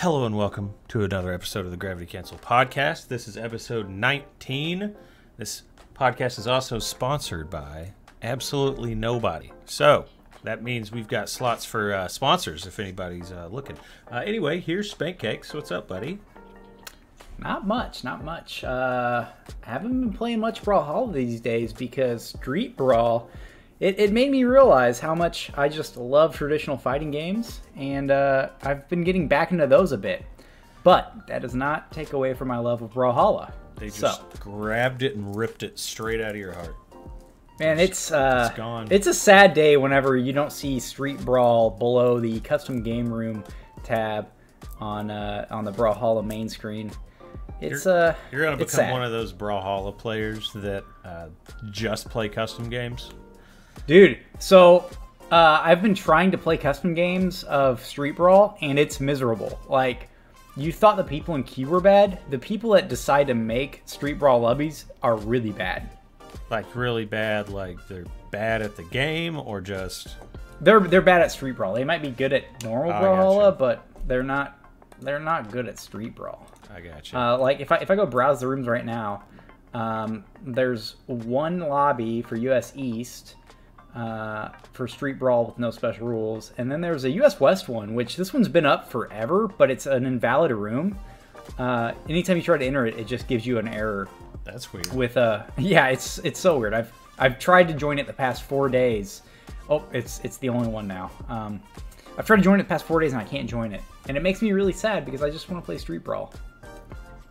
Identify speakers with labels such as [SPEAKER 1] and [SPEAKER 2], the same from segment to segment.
[SPEAKER 1] Hello and welcome to another episode of the Gravity Cancel podcast. This is episode 19. This podcast is also sponsored by absolutely nobody. So that means we've got slots for uh, sponsors if anybody's uh, looking. Uh, anyway, here's Spankcakes. What's up, buddy?
[SPEAKER 2] Not much, not much. Uh, haven't been playing much Brawlhalla these days because Street Brawl. It, it made me realize how much I just love traditional fighting games, and uh, I've been getting back into those a bit. But that does not take away from my love of Brawlhalla.
[SPEAKER 1] They just
[SPEAKER 2] So,
[SPEAKER 1] grabbed it and ripped it straight out of your heart.
[SPEAKER 2] man, it's uh,
[SPEAKER 1] It's gone.
[SPEAKER 2] It's a sad day whenever you don't see Street Brawl below the custom game room tab on uh, on the Brawlhalla main screen. It's uh,
[SPEAKER 1] You're going to become
[SPEAKER 2] sad.
[SPEAKER 1] one of those Brawlhalla players that uh, just play custom games.
[SPEAKER 2] Dude, so uh, I've been trying to play custom games of Street Brawl, and it's miserable. Like, you thought the people in Key were bad. The people that decide to make Street Brawl lobbies are really bad.
[SPEAKER 1] Like really bad, like they're bad at the game or just
[SPEAKER 2] They're they're bad at Street Brawl. They might be good at normal
[SPEAKER 1] Oh,
[SPEAKER 2] Brawlhalla, but they're not they're not good at Street Brawl.
[SPEAKER 1] I got you.
[SPEAKER 2] Uh, like if I if I go browse the rooms right now, um, there's one lobby for US East uh, for Street Brawl with no special rules, and then there's a US West one, which this one's been up forever, but it's an invalid room. Uh, anytime you try to enter it, it just gives you an error
[SPEAKER 1] That's weird.
[SPEAKER 2] with a yeah. It's it's so weird. I've I've tried to join it the past four days. Oh, it's it's the only one now. Um, I've tried to join it the past four days and I can't join it, and it makes me really sad because I just want to play Street Brawl.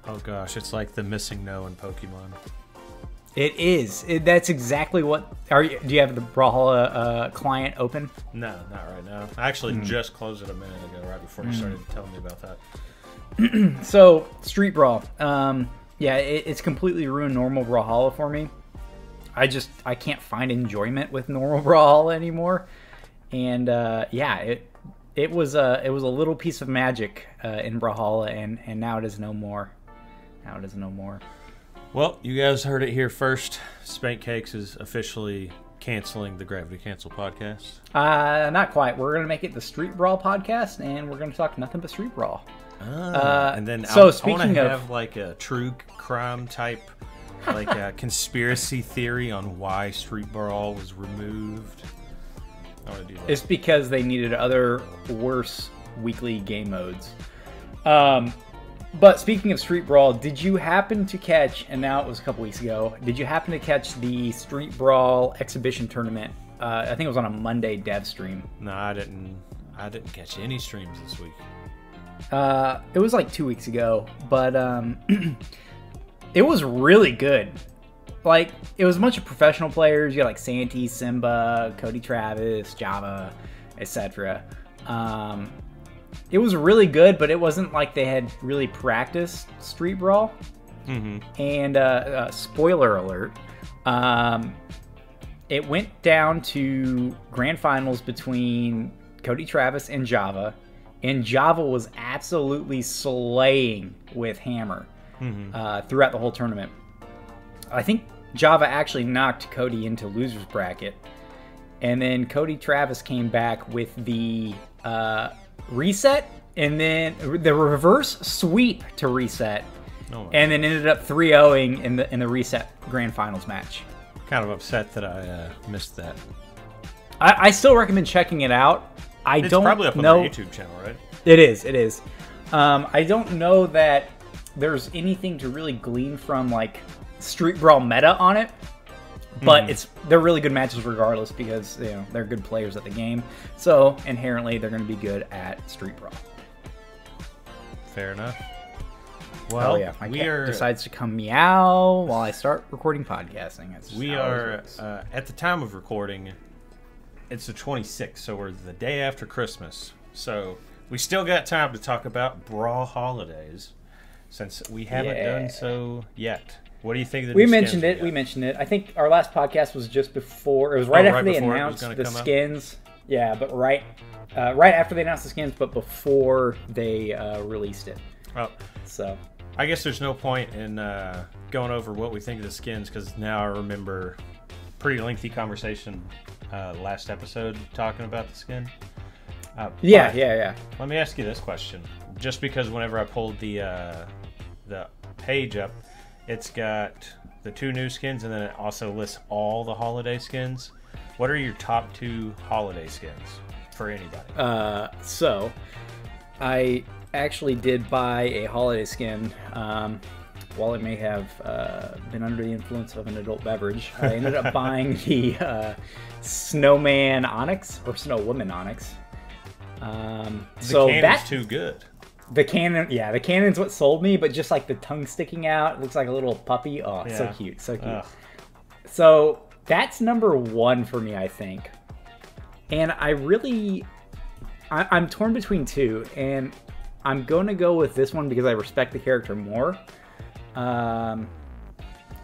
[SPEAKER 1] Oh gosh, it's like the MissingNo in Pokemon.
[SPEAKER 2] It is. It, that's exactly what. Are you? Do you have the Brawlhalla uh, client open?
[SPEAKER 1] No, not right now. I actually
[SPEAKER 2] Hmm.
[SPEAKER 1] just closed it a minute ago, right before you started telling me about that.
[SPEAKER 2] So Street Brawl. Um, yeah, it, it's completely ruined normal Brawlhalla for me. I just I can't find enjoyment with normal Brawlhalla anymore, and uh, yeah, it it was a it was a little piece of magic uh, in Brawlhalla, and and now it is no more. Now it is no more.
[SPEAKER 1] Well, you guys heard it here first. Spankcakes is officially canceling the Gravity Cancel podcast.
[SPEAKER 2] Uh, not quite. We're gonna make it the Street Brawl podcast, and we're gonna talk nothing but Street Brawl.
[SPEAKER 1] Ah, and then
[SPEAKER 2] so
[SPEAKER 1] I, I want
[SPEAKER 2] speaking
[SPEAKER 1] to
[SPEAKER 2] of-
[SPEAKER 1] have like a true crime type, like a conspiracy theory on why Street Brawl was removed. I want to do that.
[SPEAKER 2] It's because they needed other worse weekly game modes. Um, but speaking of Street Brawl, did you happen to catch? And now it was a couple weeks ago. Did you happen to catch the Street Brawl exhibition tournament? Uh, I think it was on a Monday dev stream.
[SPEAKER 1] no, I didn't. I didn't catch any streams this week.
[SPEAKER 2] Uh, it was like two weeks ago, but um, it was really good. Like it was a bunch of professional players. You got like Santee, Simba, Cody Travis, Java, etc. Um, it was really good, but it wasn't like they had really practiced Street Brawl.
[SPEAKER 1] Mm-hmm.
[SPEAKER 2] And uh, uh, spoiler alert, um, it went down to grand finals between Cody Travis and Java, and Java was absolutely slaying with Hammer uh, throughout the whole tournament. I think Java actually knocked Cody into losers bracket, and then Cody Travis came back with the uh, reset, and then the reverse sweep to reset,
[SPEAKER 1] Oh,
[SPEAKER 2] and then ended up 3-0ing in the in the reset grand finals match.
[SPEAKER 1] kind of upset that I uh, missed that.
[SPEAKER 2] I, I still recommend checking it out. I
[SPEAKER 1] It's
[SPEAKER 2] don't
[SPEAKER 1] probably up on
[SPEAKER 2] know.
[SPEAKER 1] their YouTube channel, right?
[SPEAKER 2] It is. It is. Um, I don't know that there's anything to really glean from like Street Brawl meta on it, but
[SPEAKER 1] Hmm.
[SPEAKER 2] it's they're really good matches regardless because you know they're good players at the game. So inherently they're going to be good at Street Brawl.
[SPEAKER 1] Fair enough. Well,
[SPEAKER 2] oh yeah, my
[SPEAKER 1] we
[SPEAKER 2] cat
[SPEAKER 1] are
[SPEAKER 2] decides to come meow while I start recording podcasting.
[SPEAKER 1] We are uh, at the time of recording. It's the 26th, so we're the day after Christmas. So we still got time to talk about Brawl holidays, since we haven't
[SPEAKER 2] Yeah.
[SPEAKER 1] done so yet. What do you think? Of the
[SPEAKER 2] we
[SPEAKER 1] skins
[SPEAKER 2] mentioned it. We mentioned it. I think our last podcast was just before. It was right
[SPEAKER 1] Oh,
[SPEAKER 2] after
[SPEAKER 1] right
[SPEAKER 2] they
[SPEAKER 1] before it was
[SPEAKER 2] announced the
[SPEAKER 1] come out?
[SPEAKER 2] skins. Yeah, but right, uh, right after they announced the skins, but before they uh, released it.
[SPEAKER 1] Well,
[SPEAKER 2] So
[SPEAKER 1] I guess there's no point in uh, going over what we think of the skins because now I remember pretty lengthy conversation uh, last episode talking about the skin. Uh,
[SPEAKER 2] Yeah, yeah, yeah.
[SPEAKER 1] Let me ask you this question: Just because whenever I pulled the uh, the page up, it's got the two new skins, and then it also lists all the holiday skins. What are your top two holiday skins for anybody?
[SPEAKER 2] Uh, so, I actually did buy a holiday skin. Um, while I may have uh, been under the influence of an adult beverage, I ended up buying the uh, Snowman Onyx or Snow Woman Onyx. Um,
[SPEAKER 1] the
[SPEAKER 2] so that's
[SPEAKER 1] too good.
[SPEAKER 2] The cannon, yeah, the cannon's what sold me. But just like the tongue sticking out, looks like a little puppy. Oh, it's so cute, so cute.
[SPEAKER 1] Ugh.
[SPEAKER 2] So that's number one for me, I think. And I really, I, I'm torn between two, and I'm going to go with this one because I respect the character more. Um,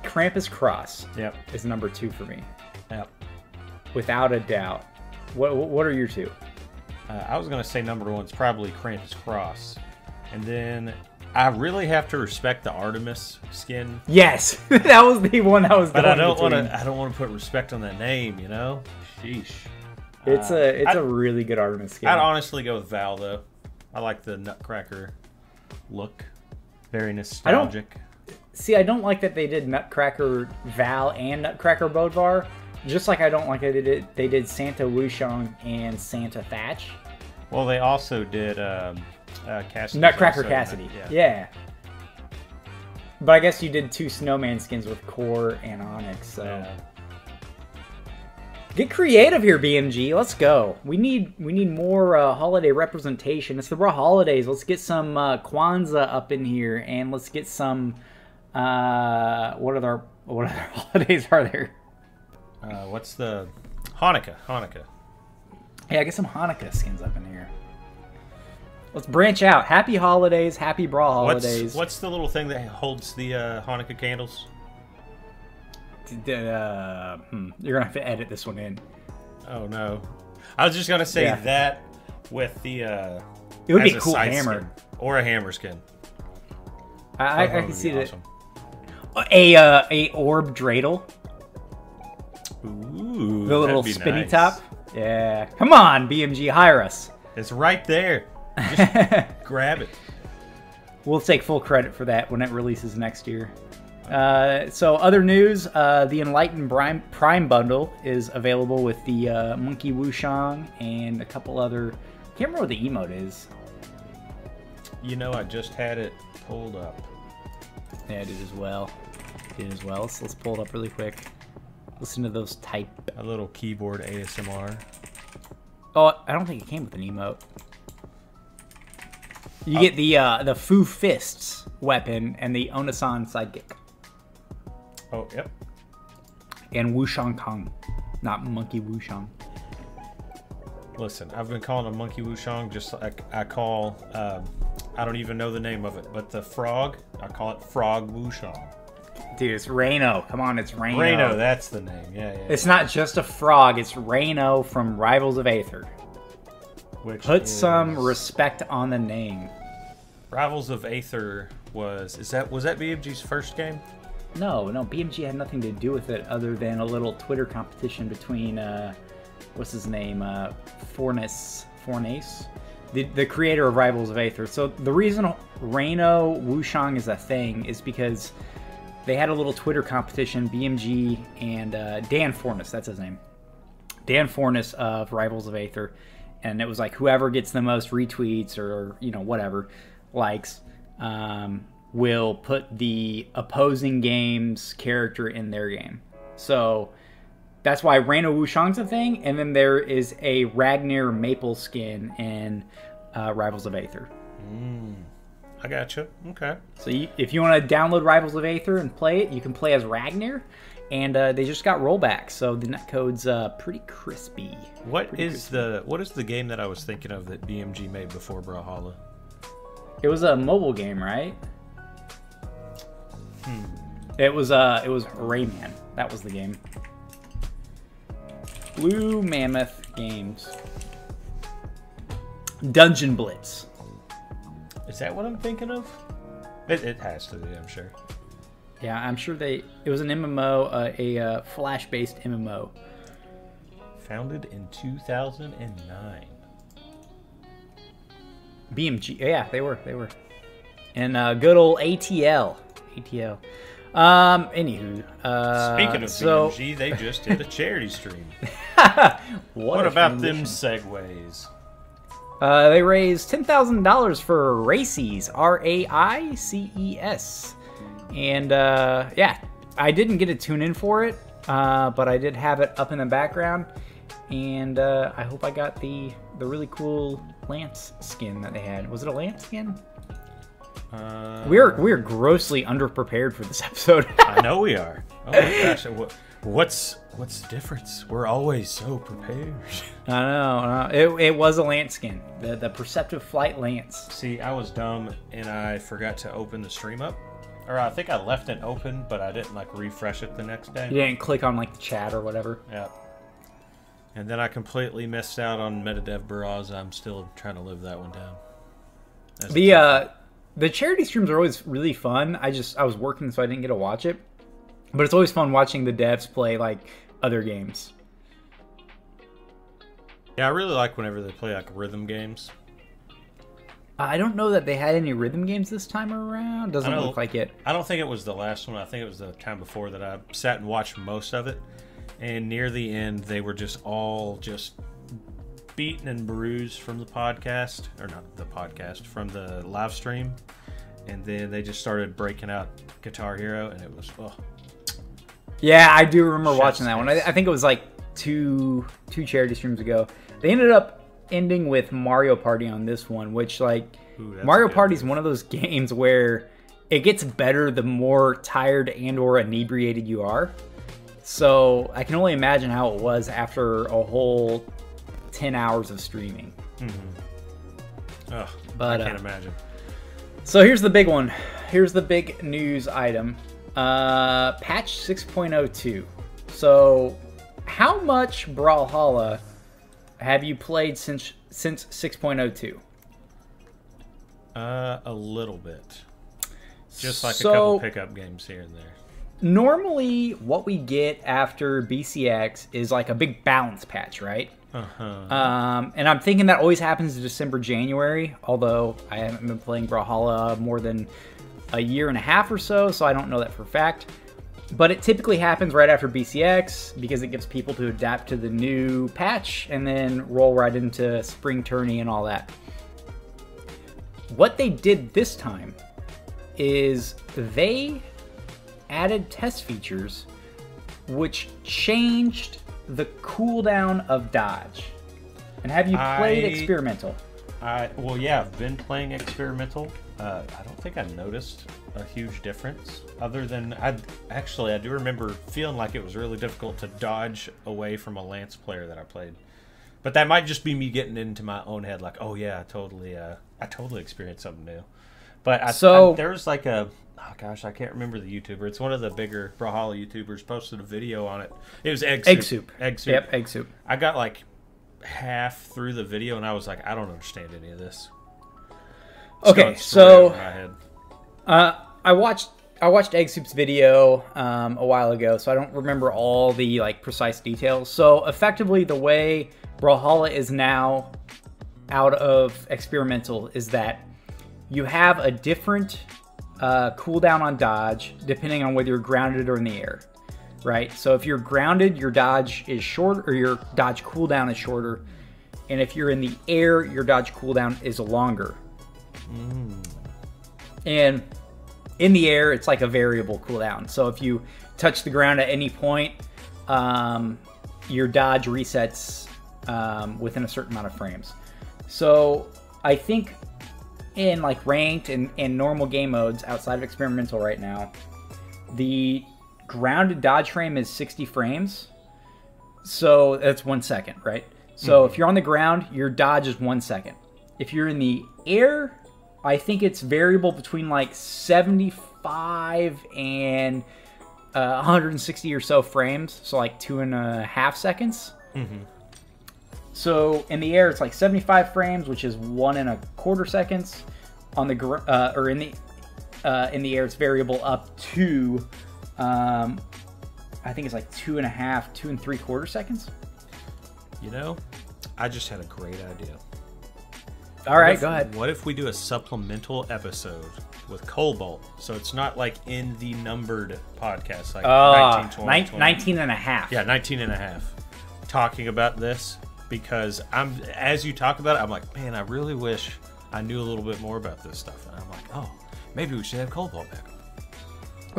[SPEAKER 2] Krampus Cross
[SPEAKER 1] Yep.
[SPEAKER 2] is number two for me,
[SPEAKER 1] Yep.
[SPEAKER 2] without a doubt. What What are your two?
[SPEAKER 1] Uh, I was gonna say number one's probably Krampus Cross, and then I really have to respect the Artemis skin,
[SPEAKER 2] Yes, that was the one that was.
[SPEAKER 1] but I don't want to. I don't want to put respect on that name. You know, sheesh.
[SPEAKER 2] It's
[SPEAKER 1] Uh,
[SPEAKER 2] a it's
[SPEAKER 1] I'd-
[SPEAKER 2] a really good Artemis skin.
[SPEAKER 1] I'd honestly go with Val though. I like the Nutcracker look, very nostalgic.
[SPEAKER 2] I See, I don't like that they did Nutcracker Val and Nutcracker Bodvar. Just like I don't like that they did, they did Santa Wushang and Santa Thatch.
[SPEAKER 1] Well, they also did um, uh, Cassidy.
[SPEAKER 2] Nutcracker Cassidy.
[SPEAKER 1] Yeah.
[SPEAKER 2] Yeah. But I guess you did two snowman skins with Kor and Onyx. So
[SPEAKER 1] Yeah.
[SPEAKER 2] get creative here, BMG. Let's go. We need we need more uh, holiday representation. It's the raw holidays. Let's get some uh, Kwanzaa up in here, and let's get some. Uh, what other what other holidays are there?
[SPEAKER 1] Uh, what's the Hanukkah? Hanukkah.
[SPEAKER 2] Yeah, I get some Hanukkah skins up in here. Let's branch out. Happy holidays, happy bra holidays.
[SPEAKER 1] What's what's the little thing that holds the uh, Hanukkah candles?
[SPEAKER 2] Uh, hmm, you're gonna have to edit this one in.
[SPEAKER 1] Oh no, I was just gonna say
[SPEAKER 2] Yeah.
[SPEAKER 1] that with the. Uh,
[SPEAKER 2] It would be a cool hammer.
[SPEAKER 1] skin. or a hammer skin.
[SPEAKER 2] I, I, I can see that.
[SPEAKER 1] awesome.
[SPEAKER 2] A uh, a orb dreidel,
[SPEAKER 1] Ooh,
[SPEAKER 2] the little spinny
[SPEAKER 1] nice.
[SPEAKER 2] top. Yeah, come on, BMG, hire us.
[SPEAKER 1] It's right there. Just grab it.
[SPEAKER 2] We'll take full credit for that when it releases next year. Uh, so, other news: uh, the Enlightened Prime, Prime bundle is available with the uh, Monkey Wushang and a couple other. I Can't remember what the emote is.
[SPEAKER 1] You know, I just had it pulled up.
[SPEAKER 2] Yeah, I did as well. Did as well. So let's pull it up really quick. Listen to those type.
[SPEAKER 1] A little keyboard ASMR.
[SPEAKER 2] Oh, I don't think it came with an emote. You get the uh, the Fu Fists weapon and the Onasan sidekick
[SPEAKER 1] Oh, yep.
[SPEAKER 2] and Wushang Kong, not Monkey Wushang.
[SPEAKER 1] Listen, I've been calling him monkey wushang just like I call. Um, I don't even know the name of it, but the frog, I call it frog wushang.
[SPEAKER 2] Dude, it's Ranno. Come on, it's Ranno.
[SPEAKER 1] Ranno, that's the name. Yeah, yeah.
[SPEAKER 2] It's not just a frog. It's Ranno from Rivals of Aether.
[SPEAKER 1] Which
[SPEAKER 2] Put
[SPEAKER 1] is-
[SPEAKER 2] some respect on the name.
[SPEAKER 1] Rivals of Aether was is that was that BMG's first game?
[SPEAKER 2] No, no, BMG had nothing to do with it other than a little Twitter competition between, uh, what's his name, uh, Fornes, Fornace, the, the creator of Rivals of Aether. So the reason Ranno Wushang is a thing is because they had a little Twitter competition, BMG and uh, Dan Fornace, that's his name. Dan Fornace of Rivals of Aether, and it was like whoever gets the most retweets or you know whatever likes um, will put the opposing game's character in their game. So that's why Ranno Wushang's a thing, and then there is a Ragnir Maypul skin in uh, Rivals of Aether.
[SPEAKER 1] I gotcha. Okay.
[SPEAKER 2] So you, if you want to download Rivals of Aether and play it, you can play as Ragnir. And uh, they just got rollbacks, so the netcode's uh, pretty crispy.
[SPEAKER 1] What is the what is the game that I was thinking of that BMG made before Brawlhalla?
[SPEAKER 2] It was a mobile game, right? It was uh it was Rayman. That was the game. Blue Mammoth Games. Dungeon Blitz.
[SPEAKER 1] Is that what I'm thinking of? It, it has to be, I'm sure.
[SPEAKER 2] Yeah, I'm sure they. It was an MMO, uh, a uh, flash-based MMO.
[SPEAKER 1] Founded in 2009.
[SPEAKER 2] BMG. Yeah, they were. They were. And uh, good old ATL. ATL. Um. Anywho. Uh,
[SPEAKER 1] Speaking of
[SPEAKER 2] so,
[SPEAKER 1] BMG, they just did a charity stream.
[SPEAKER 2] what,
[SPEAKER 1] What
[SPEAKER 2] a
[SPEAKER 1] about them
[SPEAKER 2] transition.
[SPEAKER 1] segways?
[SPEAKER 2] Uh, they raised ten thousand dollars for RAICES, R A I C E S, and uh, yeah, I didn't get to tune in for it, uh, but I did have it up in the background, and uh, I hope I got the the really cool Lance skin that they had. Was it a Lance skin?
[SPEAKER 1] Uh,
[SPEAKER 2] We're we're grossly underprepared for this episode.
[SPEAKER 1] I know we are. Oh my gosh, what's what's the difference? We're always so prepared.
[SPEAKER 2] I know, I know. It, it was a Lance skin, the the Perceptive Flight Lance.
[SPEAKER 1] See, I was dumb and I forgot to open the stream up, or I think I left it open, but I didn't like refresh it the next day.
[SPEAKER 2] You didn't click on like the chat or whatever.
[SPEAKER 1] Yeah. And then I completely missed out on Metadev Barrage. I'm still trying to live that one down. That's
[SPEAKER 2] The uh the charity streams are always really fun. I just I was working so I didn't get to watch it. But it's always fun watching the devs play like other games.
[SPEAKER 1] yeah, I really like whenever they play like rhythm games.
[SPEAKER 2] I don't know that they had any rhythm games this time around. Doesn't look like it.
[SPEAKER 1] I don't think it was the last one. I think it was the time before that I sat and watched most of it. And near the end, they were just all just beaten and bruised from the podcast, or not the podcast, from the live stream. And then they just started breaking out Guitar Hero, and it was oh,
[SPEAKER 2] Yeah, I do remember watching that one. I. I think it was like two two charity streams ago. They ended up ending with Mario Party on this one, which like
[SPEAKER 1] Ooh,
[SPEAKER 2] Mario Party is one of those games where it gets better the more tired and or inebriated you are. So I can only imagine how it was after a whole ten hours of streaming.
[SPEAKER 1] ugh,
[SPEAKER 2] But,
[SPEAKER 1] I can't
[SPEAKER 2] uh,
[SPEAKER 1] imagine.
[SPEAKER 2] So here's the big one. Here's the big news item. Uh, patch 6.02. So, how much Brawlhalla have you played since since 6.02?
[SPEAKER 1] Uh, a little bit, just like
[SPEAKER 2] So-
[SPEAKER 1] a couple pickup games here and there.
[SPEAKER 2] Normally, what we get after BCX is like a big balance patch, right?
[SPEAKER 1] Uh-huh.
[SPEAKER 2] Um, and I'm thinking that always happens in December, January. Although I haven't been playing Brawlhalla more than a year and a half or so, so I don't know that for a fact. But it typically happens right after BCX because it gives people to adapt to the new patch and then roll right into spring tourney and all that. What they did this time is they added test features which changed the cooldown of dodge. And have you played
[SPEAKER 1] I-
[SPEAKER 2] experimental?
[SPEAKER 1] I well, yeah, I've been playing experimental. Uh, I don't think I noticed a huge difference, other than I actually I do remember feeling like it was really difficult to dodge away from a lance player that I played. But that might just be me getting into my own head, like, oh yeah, I totally, uh, I totally experienced something new. But I,
[SPEAKER 2] So-
[SPEAKER 1] I, there was like a, oh gosh, I can't remember the YouTuber. It's one of the bigger Brawlhalla YouTubers posted a video on it. It was egg soup.
[SPEAKER 2] Egg soup.
[SPEAKER 1] Egg soup.
[SPEAKER 2] Yep, egg soup.
[SPEAKER 1] I got like half through the video and I was like, I don't understand any of this.
[SPEAKER 2] Okay, so
[SPEAKER 1] over my head.
[SPEAKER 2] Uh, I watched I watched Egg Soup's video um, a while ago, so I don't remember all the like precise details. So effectively, the way Brawlhalla is now out of experimental is that you have a different uh, cooldown on dodge depending on whether you're grounded or in the air, right? So if you're grounded, your dodge is short, or your dodge cooldown is shorter, and if you're in the air, your dodge cooldown is longer. And in the air, it's like a variable cooldown. So if you touch the ground at any point, um, your dodge resets um, within a certain amount of frames. So I think in like ranked and, and normal game modes outside of experimental right now, the grounded dodge frame is 60 frames. So that's one second, right? So if you're on the ground, your dodge is one second. If you're in the air, I think it's variable between like 75 and uh, 160 or so frames. So like two and a half seconds. So in the air, it's like 75 frames, which is one and a quarter seconds. On the gr- uh, or in the uh, in the air, it's variable up to um, I think it's like two and a half, two and three quarter seconds.
[SPEAKER 1] You know, I just had a great idea.
[SPEAKER 2] All right,
[SPEAKER 1] if,
[SPEAKER 2] go ahead.
[SPEAKER 1] What if we do a supplemental episode with Cobalt? So it's not like in the numbered podcast, like
[SPEAKER 2] Uh,
[SPEAKER 1] 19, 20,
[SPEAKER 2] nine-
[SPEAKER 1] 20.
[SPEAKER 2] 19 and a half.
[SPEAKER 1] Yeah, 19 and a half. Talking about this because I'm as you talk about it, I'm like, man, I really wish I knew a little bit more about this stuff. And I'm like, oh, maybe we should have Cobalt back.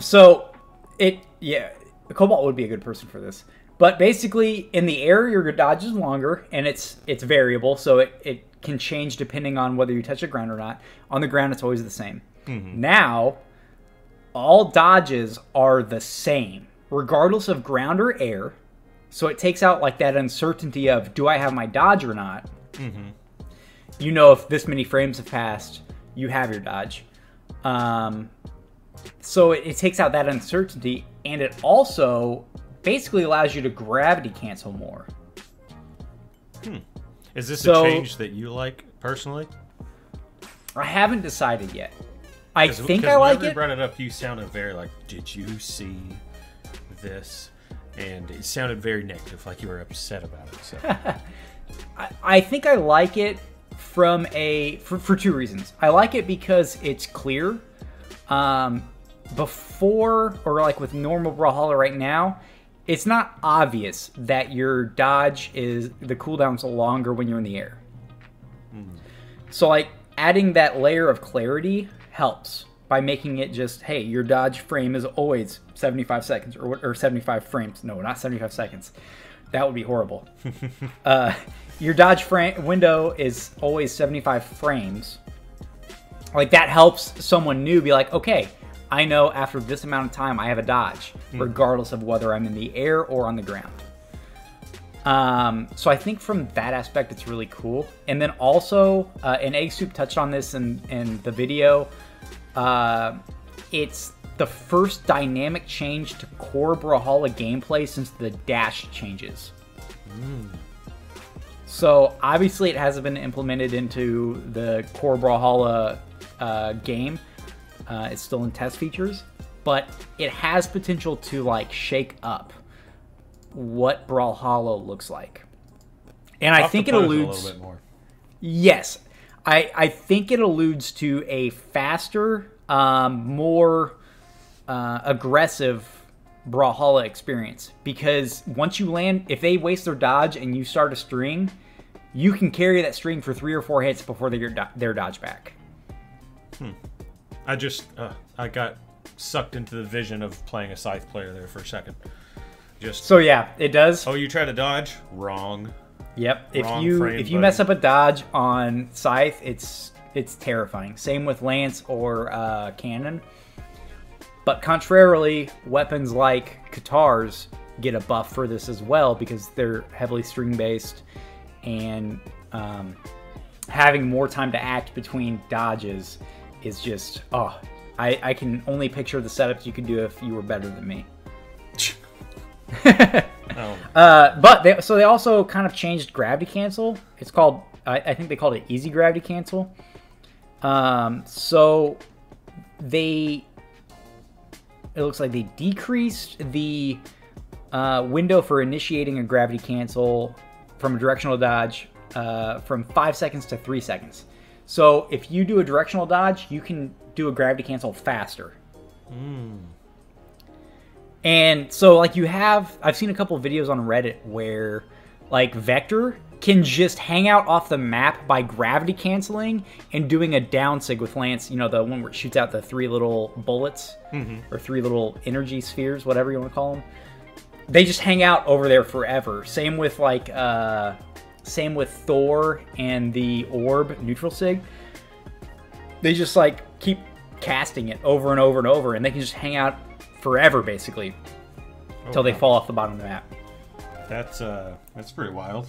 [SPEAKER 2] So it yeah, Cobalt would be a good person for this. But basically, in the air, your dodge is longer, and it's it's variable, so it, it can change depending on whether you touch the ground or not. On the ground, it's always the same. Mm-hmm. Now, all dodges are the same, regardless of ground or air. So it takes out like that uncertainty of do I have my dodge or not. Mm-hmm. You know, if this many frames have passed, you have your dodge. Um, so it, it takes out that uncertainty, and it also basically allows you to gravity cancel more. Hmm.
[SPEAKER 1] Is this
[SPEAKER 2] So-
[SPEAKER 1] a change that you like personally?
[SPEAKER 2] I haven't decided yet. I
[SPEAKER 1] 'Cause-
[SPEAKER 2] think
[SPEAKER 1] 'cause
[SPEAKER 2] I like
[SPEAKER 1] you
[SPEAKER 2] it.
[SPEAKER 1] brought it up, you sounded very like, "Did you see this?" And it sounded very negative, like you were upset about it. So,
[SPEAKER 2] I, I think I like it from a for, for two reasons. I like it because it's clear. Um, before or like with normal Brawlhalla right now, it's not obvious that your dodge is the cooldown's longer when you're in the air. So like adding that layer of clarity helps by making it just hey your dodge frame is always 75 seconds or, or 75 frames. No not 75 seconds. That would be horrible. Uh, your dodge frame window is always 75 frames. Like that helps someone new be like okay i know after this amount of time i have a dodge regardless of whether i'm in the air or on the ground um, so I think from that aspect, it's really cool. And then also, uh, and Egg Soup touched on this in, in the video. Uh, it's the first dynamic change to core Brawlhalla gameplay since the dash changes. So obviously, it hasn't been implemented into the core Brawlhalla uh, game. Uh, it's still in test features, but it has potential to like shake up what Brawlhalla looks like. And I think it alludes.
[SPEAKER 1] a little bit more.
[SPEAKER 2] Yes, I I think it alludes to a faster, um, more uh, aggressive Brawlhalla experience because once you land, if they waste their dodge and you start a string, you can carry that string for three or four hits before they get do- their dodge back.
[SPEAKER 1] I just, uh, I got sucked into the vision of playing a scythe player there for a second. Just,
[SPEAKER 2] So yeah, it does.
[SPEAKER 1] oh, you try to dodge? Wrong.
[SPEAKER 2] Yep. If you
[SPEAKER 1] frame,
[SPEAKER 2] if you
[SPEAKER 1] buddy.
[SPEAKER 2] mess up a dodge on scythe, it's it's terrifying. Same with lance or uh, cannon. But contrarily, weapons like Katars get a buff for this as well because they're heavily string based and um, having more time to act between dodges is just oh I, I can only picture the setups you could do if you were better than me.
[SPEAKER 1] Oh,
[SPEAKER 2] Uh, but they so they also kind of changed gravity cancel. It's called I, I think they called it easy gravity cancel. Um, so they it looks like they decreased the uh, window for initiating a gravity cancel from a directional dodge uh, from five seconds to three seconds. So if you do a directional dodge, you can do a gravity cancel faster. And so, like, you have, I've seen a couple videos on Reddit where, like, Vector can just hang out off the map by gravity canceling and doing a down sig with Lance, you know, the one where it shoots out the three little bullets or three little energy spheres, whatever you want to call them. They just hang out over there forever. Same with, like, uh, same with Thor and the orb neutral sig. They just, like, keep casting it over and over and over, and they can just hang out forever, basically until they fall off the bottom of the map.
[SPEAKER 1] that's uh, that's pretty wild.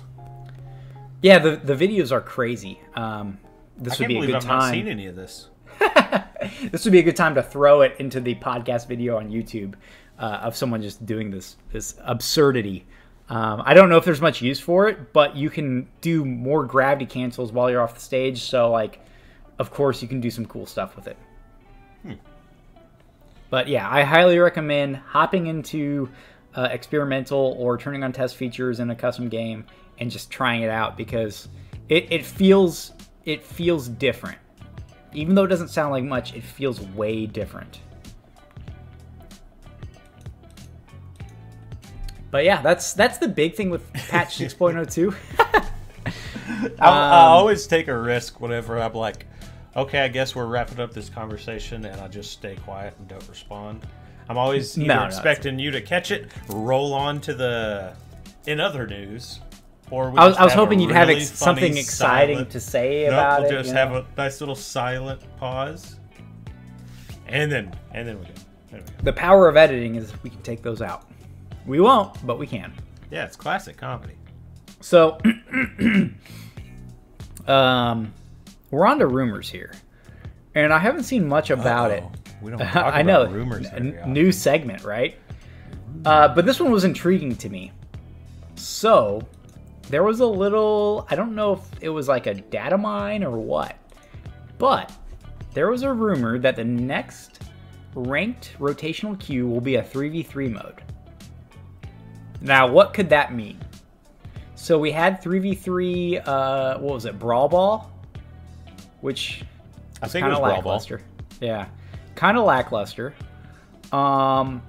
[SPEAKER 2] Yeah, the the videos are crazy. Um, this would be a good
[SPEAKER 1] I've not seen any of this.
[SPEAKER 2] This would be a good time to throw it into the podcast video on YouTube uh, of someone just doing this this absurdity. Um, I don't know if there's much use for it, but you can do more gravity cancels while you're off the stage. So, like, of course, you can do some cool stuff with it. But yeah, I highly recommend hopping into uh, experimental or turning on test features in a custom game and just trying it out because it, it feels it feels different. Even though it doesn't sound like much, it feels way different. But yeah, that's that's the big thing with patch 6.02.
[SPEAKER 1] I, I always take a risk whenever I'm like, okay, I guess we're wrapping up this conversation, and I just stay quiet and don't respond. I'm always either
[SPEAKER 2] No, no,
[SPEAKER 1] expecting you to catch it, roll on to the in other news, or we
[SPEAKER 2] I was, I was hoping you'd have ex- something exciting
[SPEAKER 1] silent-
[SPEAKER 2] to say
[SPEAKER 1] Nope,
[SPEAKER 2] about
[SPEAKER 1] we'll
[SPEAKER 2] it.
[SPEAKER 1] just have
[SPEAKER 2] know?
[SPEAKER 1] a nice little silent pause, and then and then we go. There we go.
[SPEAKER 2] The power of editing is we can take those out. We won't, but we can.
[SPEAKER 1] Yeah, it's classic comedy.
[SPEAKER 2] So, um, we're on to rumors here, and I haven't seen much about it.
[SPEAKER 1] Uh-oh. We don't talk
[SPEAKER 2] I know,
[SPEAKER 1] rumors.
[SPEAKER 2] n- new segment, right? Uh, but this one was intriguing to me. So, there was a little. I don't know if it was like a data mine or what, but there was a rumor that the next ranked rotational queue will be a 3v3 mode. Now, what could that mean? So we had 3v3, uh, what was it, Brawl Ball? Which
[SPEAKER 1] I think it was
[SPEAKER 2] kind of
[SPEAKER 1] Brawl Ball.
[SPEAKER 2] lackluster. Yeah, kind of lackluster. Um,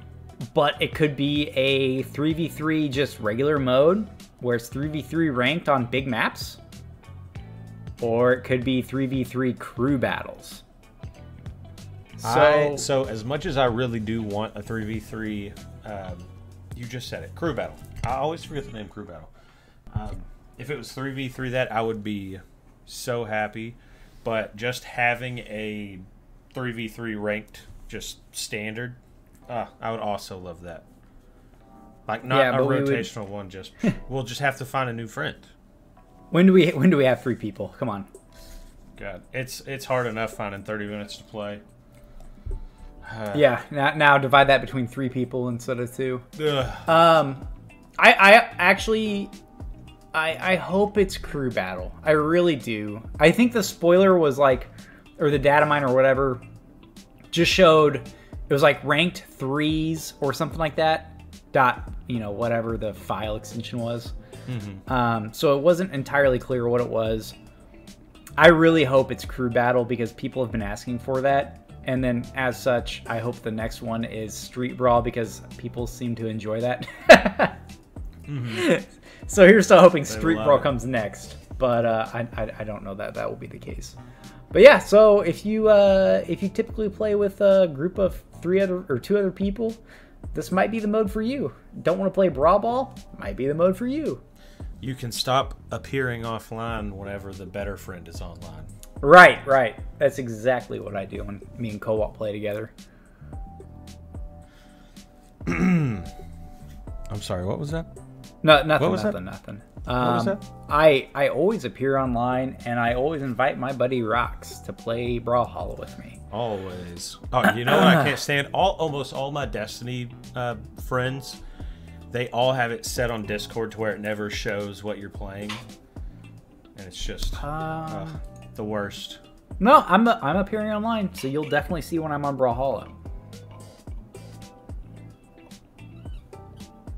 [SPEAKER 2] but it could be a 3v3 just regular mode where it's 3v3 ranked on big maps. Or it could be 3v3 crew battles. So,
[SPEAKER 1] I, so as much as I really do want a three v three, um, you just said it, crew battle. I always forget the name crew battle. Um, if it was three v three, that I would be so happy. But just having a three v three ranked, just standard, uh, I would also love that. Like not
[SPEAKER 2] Yeah,
[SPEAKER 1] a
[SPEAKER 2] we would-
[SPEAKER 1] rotational one. Just we'll just have to find a new friend.
[SPEAKER 2] when do we when do we have three people? Come on.
[SPEAKER 1] God, it's it's hard enough finding thirty minutes to play.
[SPEAKER 2] Yeah, now, now divide that between three people instead of two.
[SPEAKER 1] Ugh.
[SPEAKER 2] Um, I, I actually, I, I hope it's crew battle. I really do. I think the spoiler was like, or the data mine or whatever, just showed it was like ranked threes or something like that. Dot, you know, whatever the file extension was. Um, so it wasn't entirely clear what it was. I really hope it's crew battle because people have been asking for that. And then, as such, I hope the next one is Street Brawl because people seem to enjoy that. So here's to hoping Street Brawl
[SPEAKER 1] it.
[SPEAKER 2] comes next, but uh, I, I I don't know that that will be the case. But yeah, so if you uh, if you typically play with a group of three other or two other people, this might be the mode for you. Don't want to play Brawl Ball? Might be the mode for you.
[SPEAKER 1] You can stop appearing offline whenever the better friend is online.
[SPEAKER 2] Right, right. That's exactly what I do when me and Co-op play together.
[SPEAKER 1] I'm sorry, what was that?
[SPEAKER 2] No, nothing,
[SPEAKER 1] was that?
[SPEAKER 2] nothing, nothing.
[SPEAKER 1] was
[SPEAKER 2] Um,
[SPEAKER 1] that?
[SPEAKER 2] I I always appear online, and I always invite my buddy Rox to play Brawlhalla with me.
[SPEAKER 1] Always. Oh, you know what I can't stand? All almost all my Destiny uh, friends, they all have it set on Discord to where it never shows what you're playing, and it's just
[SPEAKER 2] Um,
[SPEAKER 1] ugh, the worst.
[SPEAKER 2] No, I'm I'm appearing online, so you'll definitely see when I'm on Brawlhalla.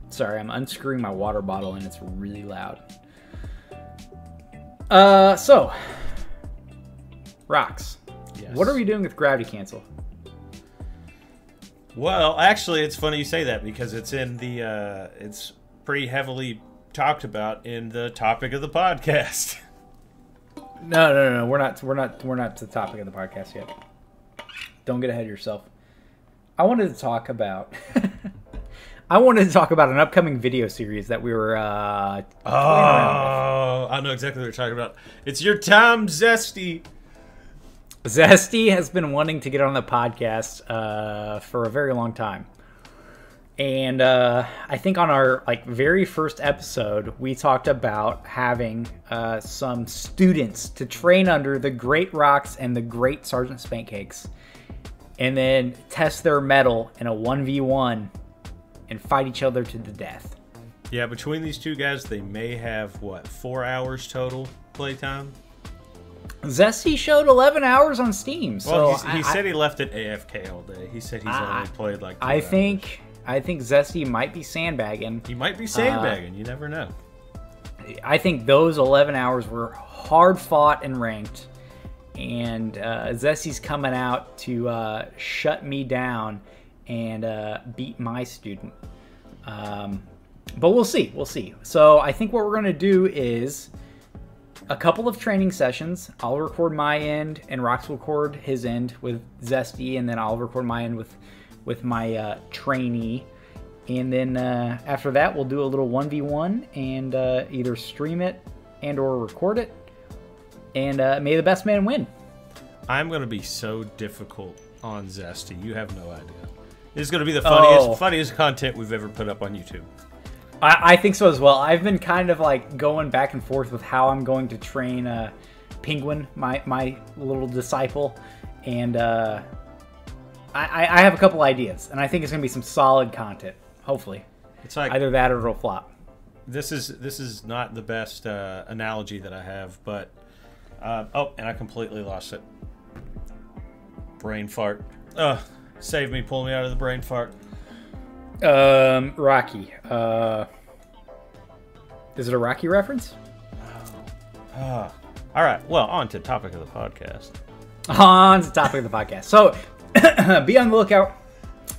[SPEAKER 2] Sorry, I'm unscrewing my water bottle and it's really loud. Uh, so, Rox.
[SPEAKER 1] Yes.
[SPEAKER 2] What are we doing with gravity cancel?
[SPEAKER 1] Well, actually, it's funny you say that because it's in the uh, it's pretty heavily talked about in the topic of the podcast.
[SPEAKER 2] No, no, no, no. We're not. We're not. We're not to the topic of the podcast yet. Don't get ahead of yourself. I wanted to talk about. I wanted to talk about an upcoming video series that we were uh,
[SPEAKER 1] Oh, I know exactly what you're talking about. It's your time, Zesty.
[SPEAKER 2] Zesty has been wanting to get on the podcast uh, for a very long time, and uh, I think on our like very first episode we talked about having uh, some students to train under the Great Rox and the Great Sergeant Spankcakes, and then test their metal in a one v one and fight each other to the death.
[SPEAKER 1] Yeah, between these two guys, they may have what four hours total playtime.
[SPEAKER 2] Zesty showed 11 hours on Steam, so
[SPEAKER 1] Well, he
[SPEAKER 2] I,
[SPEAKER 1] said he left it AFK all day. He said he's
[SPEAKER 2] I-
[SPEAKER 1] only played like. two
[SPEAKER 2] I
[SPEAKER 1] hours.
[SPEAKER 2] think I think Zesty might be sandbagging.
[SPEAKER 1] he might be
[SPEAKER 2] Uh,
[SPEAKER 1] sandbagging. you never know.
[SPEAKER 2] I think those 11 hours were hard fought and ranked. and uh, Zesty's coming out to uh, shut me down and uh, beat my student. Um, but we'll see. We'll see. So I think what we're going to do is a couple of training sessions. I'll record my end, and Rox will record his end with Zesty, and then I'll record my end with with my uh, trainee. And then uh, after that, we'll do a little one v one and uh, either stream it and or record it. And uh, may the best man win.
[SPEAKER 1] I'm going to be so difficult on Zesty. You have no idea. This is going to be the funniest,
[SPEAKER 2] Oh.
[SPEAKER 1] funniest content we've ever put up on YouTube.
[SPEAKER 2] I, I think so as well. I've been kind of like going back and forth with how I'm going to train uh, Penguin, my my little disciple, and uh, I, I have a couple ideas, and I think it's gonna be some solid content. Hopefully,
[SPEAKER 1] It's like
[SPEAKER 2] either that or it'll flop.
[SPEAKER 1] this is this is not the best uh, analogy that I have, but uh, oh, and I completely lost it. Brain fart. Ugh, save me, pull me out of the brain fart.
[SPEAKER 2] Um, Rocky. Uh, is it a Rocky reference?
[SPEAKER 1] Ah. All right, well, on to topic of the podcast.
[SPEAKER 2] on to the topic of the podcast. So be on the lookout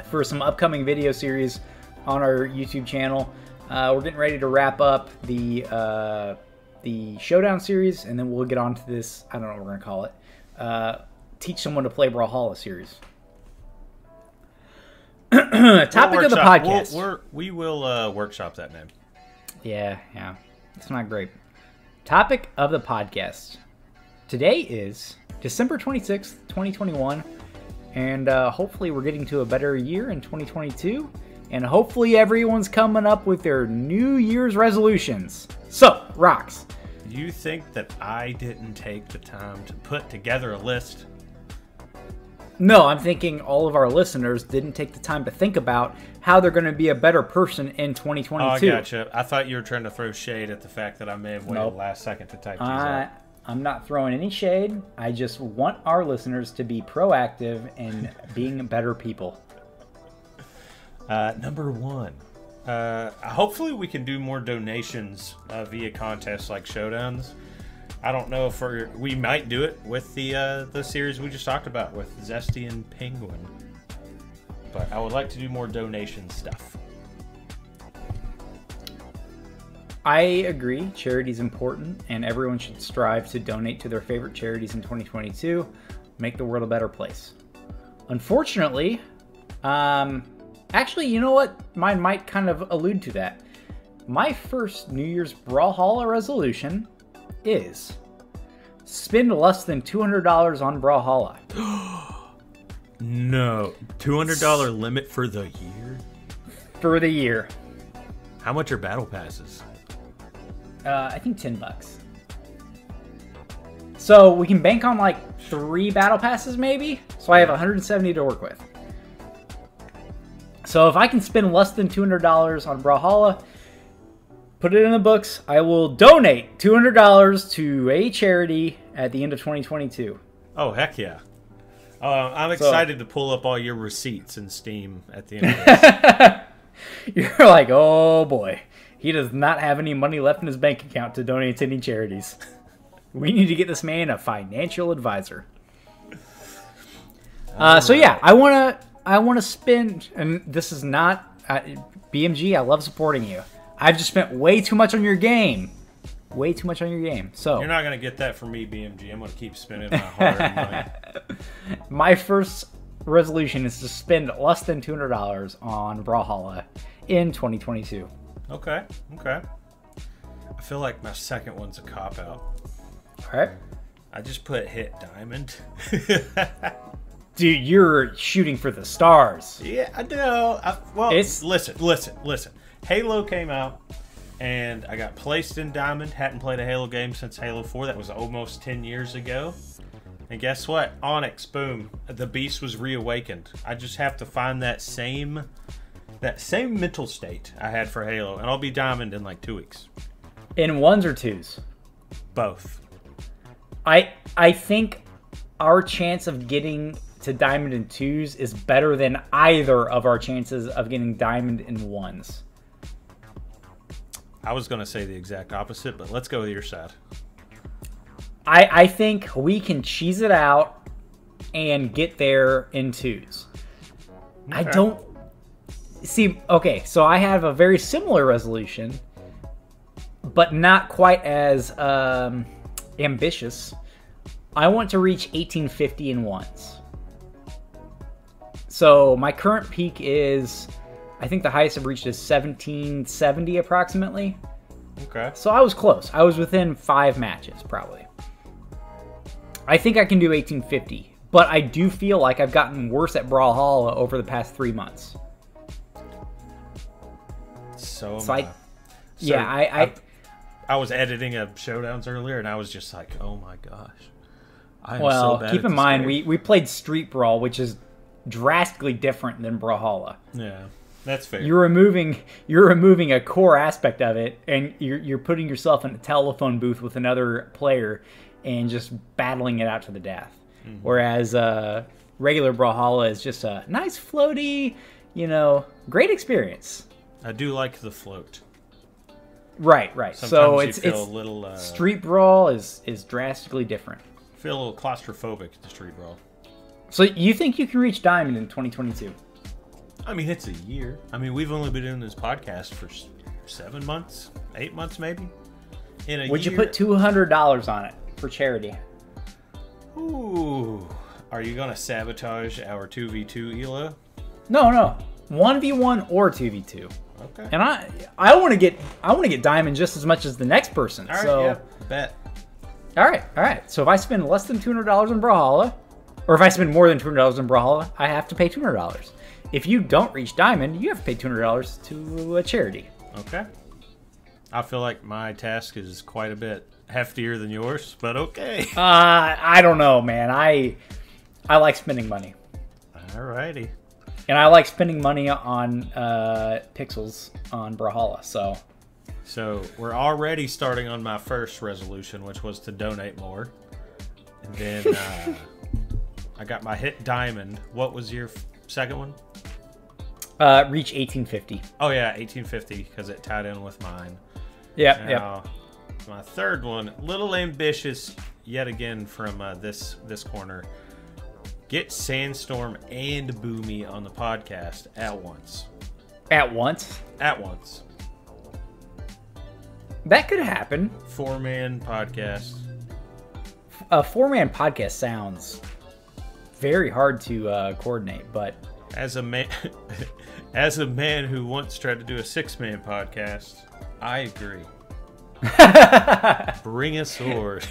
[SPEAKER 2] for some upcoming video series on our YouTube channel. Uh, we're getting ready to wrap up the uh, the showdown series, and then we'll get on to this. I don't know what we're gonna call it. Uh, teach someone to play Brawlhalla series. topic
[SPEAKER 1] We'll
[SPEAKER 2] of the podcast.
[SPEAKER 1] We'll, we're, we will uh, workshop that name.
[SPEAKER 2] Yeah, yeah. It's not great. Topic of the podcast. Today is December 26th, 2021. And uh, hopefully, we're getting to a better year in 2022. And hopefully, everyone's coming up with their New Year's resolutions. So, Rox,
[SPEAKER 1] You think that I didn't take the time to put together a list?
[SPEAKER 2] no, I'm thinking all of our listeners didn't take the time to think about how they're going to be a better person in 2022.
[SPEAKER 1] Oh, I gotcha. I thought you were trying to throw shade at the fact that I may have waited
[SPEAKER 2] Nope.
[SPEAKER 1] the last second to type these out.
[SPEAKER 2] I'm not throwing any shade. I just want our listeners to be proactive and being better people.
[SPEAKER 1] Uh, number one. Uh, hopefully, we can do more donations uh, via contests like showdowns. I don't know if we're, we might do it with the uh, the series we just talked about with Zesty and Penguin, but I would like to do more donation stuff.
[SPEAKER 2] I agree. Charity is important, and everyone should strive to donate to their favorite charities in 2022. Make the world a better place. Unfortunately, um, actually, you know what? Mine might kind of allude to that. My first New Year's Brawlhalla resolution is spend less than $200 on Brawlhalla.
[SPEAKER 1] No, two hundred dollar limit for the year.
[SPEAKER 2] for the year.
[SPEAKER 1] How much are battle passes?
[SPEAKER 2] Uh, I think 10 bucks. So we can bank on like three battle passes, maybe. So I have 170 to work with. So if I can spend less than $200 on Brawlhalla, put it in the books, I will donate $200 to a charity at the end of 2022.
[SPEAKER 1] Oh heck yeah! Uh, I'm excited to pull up all your receipts in Steam at the end of this.
[SPEAKER 2] You're like, oh boy, he does not have any money left in his bank account to donate to any charities. We need to get this man a financial advisor. Uh, so yeah, I want to I want to spend, and this is not uh, BMG. I love supporting you. I've just spent way too much on your game, way too much on your game. So
[SPEAKER 1] You're not gonna get that from me, BMG. I'm gonna keep spending my hard-earned money.
[SPEAKER 2] my first resolution is to spend less than two hundred dollars on Brawlhalla in 2022.
[SPEAKER 1] Okay, okay. I feel like my second one's a cop out.
[SPEAKER 2] All right.
[SPEAKER 1] I just put hit diamond.
[SPEAKER 2] Dude, you're shooting for the stars.
[SPEAKER 1] yeah, I know. I, well,
[SPEAKER 2] It's-
[SPEAKER 1] listen, listen, listen. Halo came out, and I got placed in diamond. Hadn't played a Halo game since Halo 4. That was almost 10 years ago. And guess what? Onyx, boom. The beast was reawakened. I just have to find that same that same mental state I had for Halo, and I'll be diamond in like two weeks.
[SPEAKER 2] In ones or twos.
[SPEAKER 1] Both.
[SPEAKER 2] I I think our chance of getting to diamond in twos is better than either of our chances of getting diamond in ones.
[SPEAKER 1] I was going to say the exact opposite, but let's go with your side.
[SPEAKER 2] I I think we can cheese it out and get there in twos. I don't see. Okay, so I have a very similar resolution, but not quite as um, ambitious. I want to reach 1850 in once. So my current peak is, I think the highest I've reached is 1770 approximately.
[SPEAKER 1] Okay.
[SPEAKER 2] So I was close. I was within five matches, probably. I think I can do 1850, but I do feel like I've gotten worse at Brawlhalla over the past three months.
[SPEAKER 1] So, am
[SPEAKER 2] So I-.
[SPEAKER 1] So
[SPEAKER 2] yeah, I, I,
[SPEAKER 1] I was editing a showdowns earlier, and I was just like, "Oh my gosh!" I am
[SPEAKER 2] well,
[SPEAKER 1] so bad
[SPEAKER 2] keep in mind
[SPEAKER 1] game.
[SPEAKER 2] we we played Street Brawl, which is drastically different than Brawlhalla.
[SPEAKER 1] yeah, that's fair.
[SPEAKER 2] You're removing you're removing a core aspect of it, and you're you're putting yourself in a telephone booth with another player and just battling it out to the death.
[SPEAKER 1] Mm-hmm.
[SPEAKER 2] Whereas uh, regular Brawlhalla is just a nice floaty, you know, great experience.
[SPEAKER 1] I do like the float.
[SPEAKER 2] Right, right.
[SPEAKER 1] Sometimes
[SPEAKER 2] so
[SPEAKER 1] you
[SPEAKER 2] it's
[SPEAKER 1] feel
[SPEAKER 2] it's
[SPEAKER 1] a little uh,
[SPEAKER 2] Street Brawl is is drastically different.
[SPEAKER 1] feel a little claustrophobic at the street brawl.
[SPEAKER 2] So you think you can reach diamond in 2022?
[SPEAKER 1] I mean, it's a year. I mean, we've only been doing this podcast for seven months, eight months, maybe. In a
[SPEAKER 2] Would you put two hundred dollars on it for charity?
[SPEAKER 1] Ooh, are you gonna sabotage our two v two Elo?
[SPEAKER 2] No, no, one v one or two v two.
[SPEAKER 1] Okay.
[SPEAKER 2] And I I want to get I want to get diamond just as much as the next person.
[SPEAKER 1] All right.
[SPEAKER 2] so
[SPEAKER 1] yeah. Bet.
[SPEAKER 2] all right, all right. So if I spend less than two hundred dollars in Brawlhalla, or if I spend more than two hundred dollars in Brawlhalla, I have to pay two hundred dollars. If you don't reach diamond, you have to pay two hundred dollars to a charity.
[SPEAKER 1] Okay. I feel like my task is quite a bit heftier than yours, but okay.
[SPEAKER 2] Uh, I don't know, man. I I like spending money,
[SPEAKER 1] Alrighty.
[SPEAKER 2] And I like spending money on uh, pixels on Brawlhalla. So
[SPEAKER 1] So we're already starting on my first resolution, which was to donate more. And then uh, I got my hit diamond. What was your f- second one?
[SPEAKER 2] uh, reach eighteen fifty.
[SPEAKER 1] Oh yeah, 1850 because it tied in with mine.
[SPEAKER 2] Yeah.
[SPEAKER 1] Now, my third one, little ambitious yet again from uh, this this corner. Get Sandstorm and Boomy on the podcast at once.
[SPEAKER 2] At once,
[SPEAKER 1] At once.
[SPEAKER 2] that could happen.
[SPEAKER 1] Four man podcast.
[SPEAKER 2] A four man podcast sounds very hard to uh, coordinate, but
[SPEAKER 1] As a man, as a man who once tried to do a six man podcast, I agree. Bring a sword.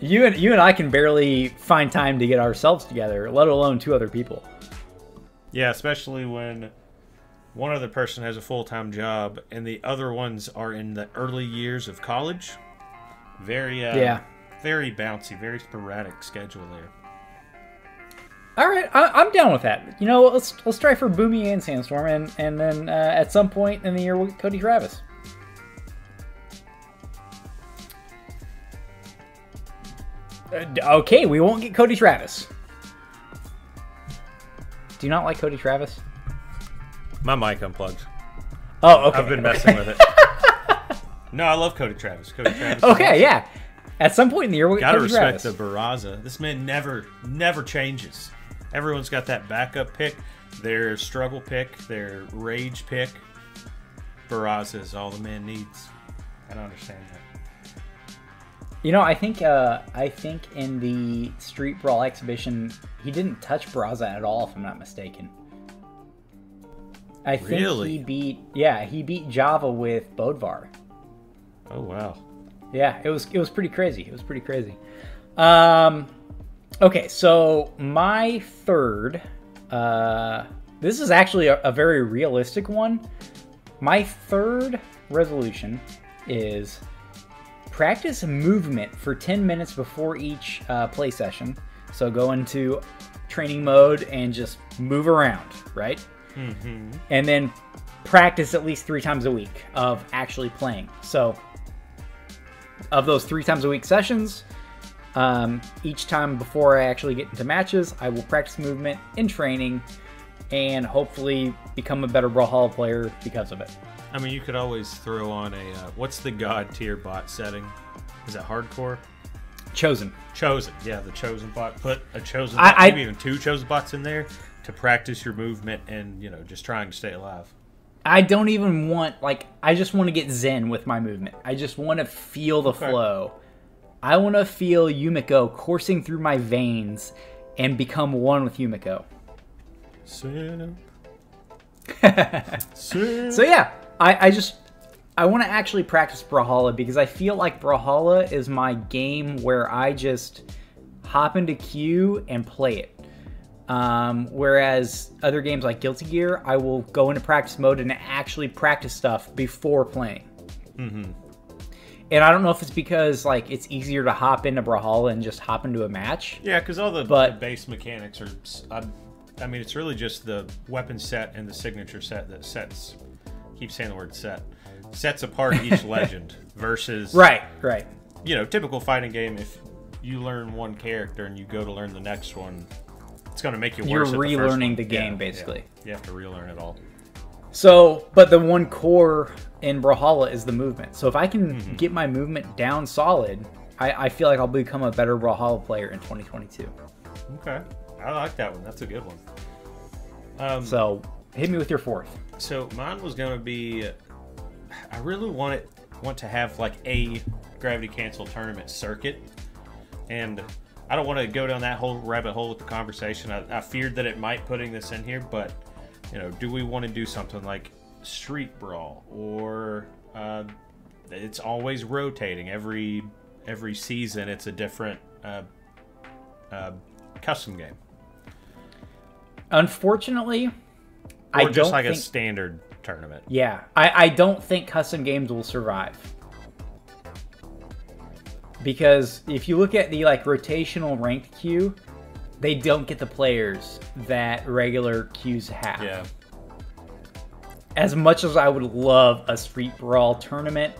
[SPEAKER 2] You and you and I can barely find time to get ourselves together, let alone two other people.
[SPEAKER 1] Yeah, especially when one other person has a full time job and the other ones are in the early years of college. Very, uh,
[SPEAKER 2] Yeah.
[SPEAKER 1] very bouncy, very sporadic schedule there.
[SPEAKER 2] All right, I, I'm down with that. You know, let's let's try for Boomy and Sandstorm, and and then uh, at some point in the year we'll get Cody Travis. Uh, okay, we won't get Cody Travis. Do you not like Cody Travis?
[SPEAKER 1] My mic unplugged.
[SPEAKER 2] Oh, okay.
[SPEAKER 1] I've been messing with it. no, I love Cody Travis. Cody Travis.
[SPEAKER 2] Okay,
[SPEAKER 1] awesome.
[SPEAKER 2] yeah. At some point in the year get
[SPEAKER 1] Gotta
[SPEAKER 2] Cody
[SPEAKER 1] respect
[SPEAKER 2] Travis.
[SPEAKER 1] the Barraza. This man never, never changes. Everyone's got that backup pick, their struggle pick, their rage pick. Barraza is all the man needs. I don't understand that.
[SPEAKER 2] You know, I think uh, I think in the Street Brawl exhibition, he didn't touch Braza at all, if I'm not mistaken. I think
[SPEAKER 1] Really?
[SPEAKER 2] he beat yeah he beat Java with Bodvar.
[SPEAKER 1] Oh wow.
[SPEAKER 2] Yeah, it was it was pretty crazy. It was pretty crazy. Um, okay, so my third, uh, this is actually a, a very realistic one. My third resolution is practice movement for 10 minutes before each uh, play session. So go into training mode and just move around, right?
[SPEAKER 1] Mm-hmm.
[SPEAKER 2] and then practice at least three times a week of actually playing. So, of those three times a week sessions, um, each time before I actually get into matches, I will practice movement in training and hopefully become a better Brawlhalla player because of it.
[SPEAKER 1] I mean, you could always throw on a uh, what's the god tier bot setting? Is that hardcore?
[SPEAKER 2] Chosen.
[SPEAKER 1] Chosen, yeah, the chosen bot. Put a chosen,
[SPEAKER 2] I-
[SPEAKER 1] bot,
[SPEAKER 2] I-
[SPEAKER 1] maybe even two chosen bots in there to practice your movement and you know just trying to stay alive.
[SPEAKER 2] I don't even want like I just want to get zen with my movement. I just want to feel the
[SPEAKER 1] Okay.
[SPEAKER 2] flow. I want to feel Yumiko coursing through my veins and become one with Yumiko. So yeah, I, I just I want to actually practice Brawlhalla because I feel like Brawlhalla is my game where I just hop into queue and play it. Um, whereas other games like Guilty Gear, I will go into practice mode and actually practice stuff before playing. And I don't know if it's because like it's easier to hop into Brawlhalla and just hop into a match.
[SPEAKER 1] Yeah, because all the,
[SPEAKER 2] But-
[SPEAKER 1] the base mechanics are. I, I mean, it's really just the weapon set and the signature set that sets. Keep saying the word set. Sets apart each legend versus
[SPEAKER 2] Right, right.
[SPEAKER 1] you know typical fighting game. If you learn one character and you go to learn the next one, it's going to make you worse.
[SPEAKER 2] You're
[SPEAKER 1] worse. the
[SPEAKER 2] relearning the game,
[SPEAKER 1] Yeah,
[SPEAKER 2] basically.
[SPEAKER 1] yeah. You have to relearn it all.
[SPEAKER 2] So, but the one core in Brawlhalla is the movement. So if I can get my movement down solid, I, I feel like I'll become a better Brawlhalla player in 2022.
[SPEAKER 1] Okay, I like that one. That's a good one. Um,
[SPEAKER 2] So hit me with your fourth.
[SPEAKER 1] So mine was gonna be. I really want it want to have like a gravity cancel tournament circuit, and I don't want to go down that whole rabbit hole with the conversation. I, I feared that it might putting this in here, but you know, do we want to do something like Street Brawl or uh, it's always rotating every every season? It's a different uh, uh, custom game,
[SPEAKER 2] Unfortunately,
[SPEAKER 1] or
[SPEAKER 2] I
[SPEAKER 1] just like
[SPEAKER 2] think.
[SPEAKER 1] a standard tournament.
[SPEAKER 2] yeah, I, I don't think custom games will survive. Because if you look at the like rotational ranked queue, they don't get the players that regular queues have.
[SPEAKER 1] Yeah.
[SPEAKER 2] as much as I would love a street brawl tournament